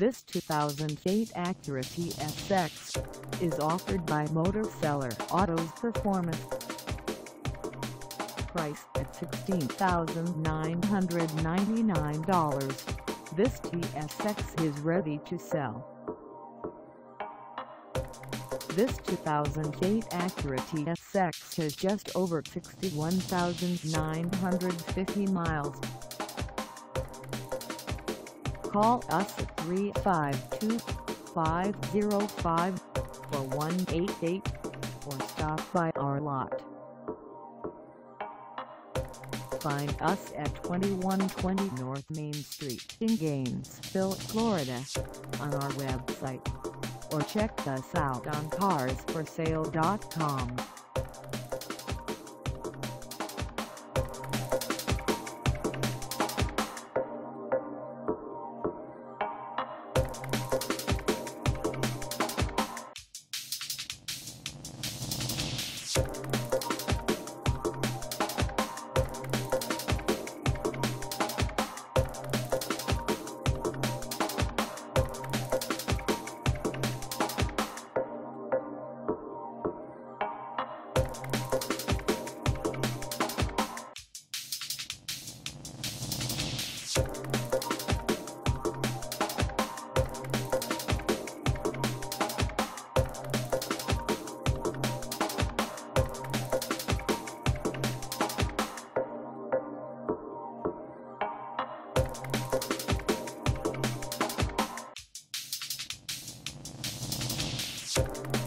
This 2008 Acura TSX is offered by Motor Cellar Autos Performance. Price at $16,999. This TSX is ready to sell. This 2008 Acura TSX has just over 61,950 miles. Call us at 352-505-4188 or stop by our lot. Find us at 2120 North Main Street in Gainesville, Florida on our website or check us out on carsforsale.com. Thank